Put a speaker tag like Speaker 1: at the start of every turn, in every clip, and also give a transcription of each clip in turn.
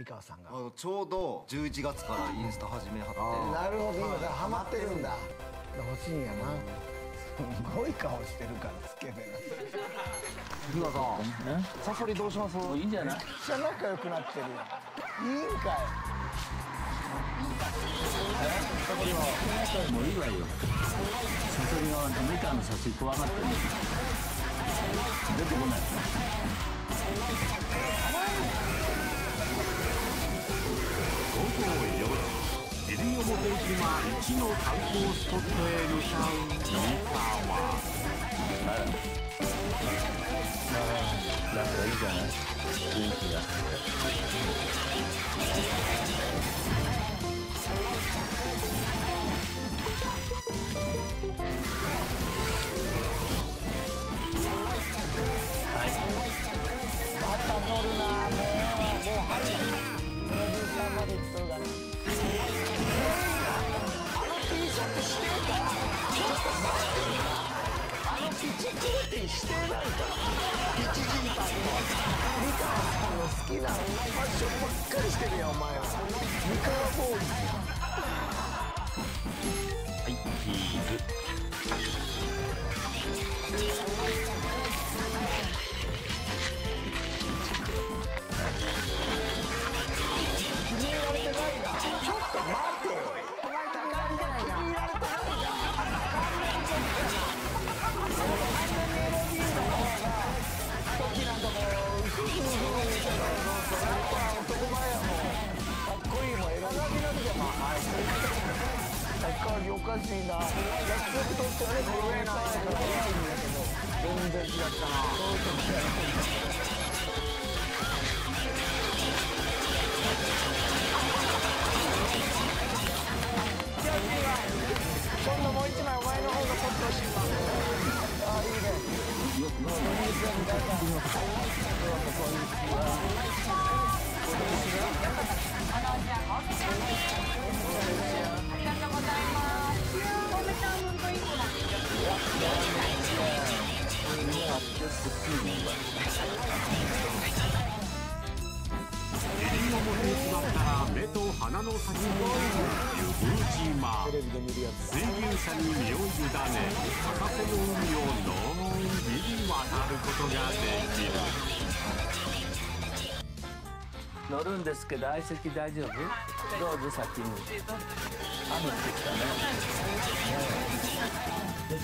Speaker 1: 三河さんが。
Speaker 2: あのちょうど11月からインスタ始めはって。
Speaker 1: なるほど。今ハマってるんだ。欲しいんやな。すごい顔してるからつけて
Speaker 3: 日村さん。サソリどうします？いいんじゃない？
Speaker 1: めっちゃ仲良くなってるいいんかい。
Speaker 3: もういいわよサソリは。メカの怖がってる出てこない
Speaker 4: 午後4時西表島一の観光スポットへ向かう三河
Speaker 3: なんかいいじゃない雰囲気が
Speaker 1: クルティして。ないからピチジンパンも三河さんの好きなファッションばっかりしてるやんお前は三河ボーイおかしいな約束取ってねこれ上な。んから偉いんだけど全然違ったな。に
Speaker 4: 座ったら目と鼻の先に湯布島
Speaker 1: テレビで見るやつ
Speaker 4: 水牛車に身を委ね浅瀬の海をのんびり渡ることができる
Speaker 3: 乗るんですけど相席大丈夫？どうぞ先に。雨降ってきたね。
Speaker 5: こ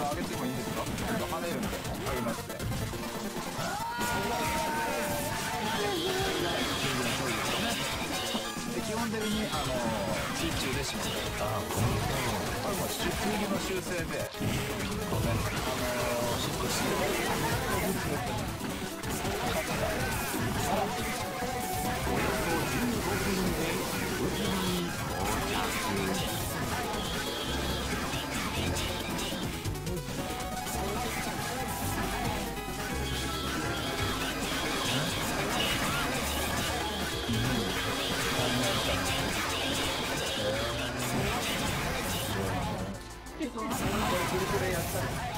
Speaker 5: れ上げてもいいですか？ちょっと跳ねるんで上げますね基本的にあの水中でしますあこれも修風の修正でごめんあのシフトして
Speaker 4: およそ15分で湯布島に到着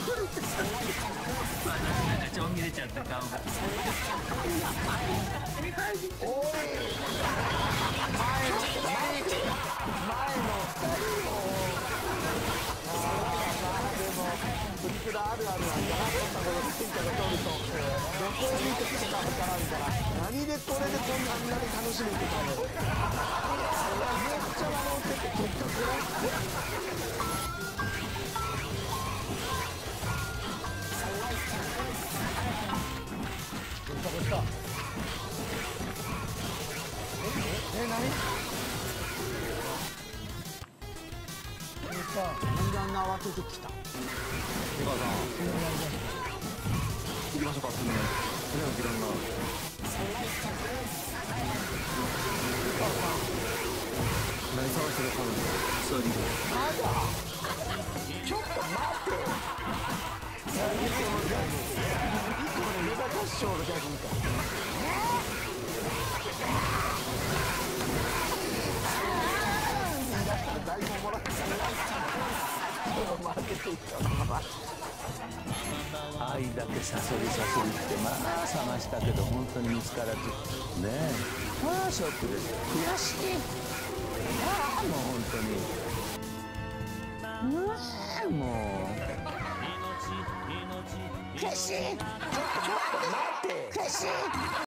Speaker 1: なん
Speaker 3: かちょん切れちゃった顔が
Speaker 1: おい前の前の前の二人もあでもプリクラあるあるなんだなそんなことついたことおるとどこを見てきてたのかなみたいな何でこれでこんなに楽しめてたのいやめっちゃ笑って。て結局なんであんな慌ててきた
Speaker 2: 美川さん行きましょうかすぐね船の時間が何探してる彼女
Speaker 3: そういう
Speaker 1: ちょっと待って何このギャグ何これメダカ師匠のギャグみたい。マーケティング
Speaker 3: 愛だけさそりさそりってまあ探したけど本当に見つからずねえ。ああショックです。悔しい。ああもう本当にうわあもう悔しい。
Speaker 1: ちょっと待って。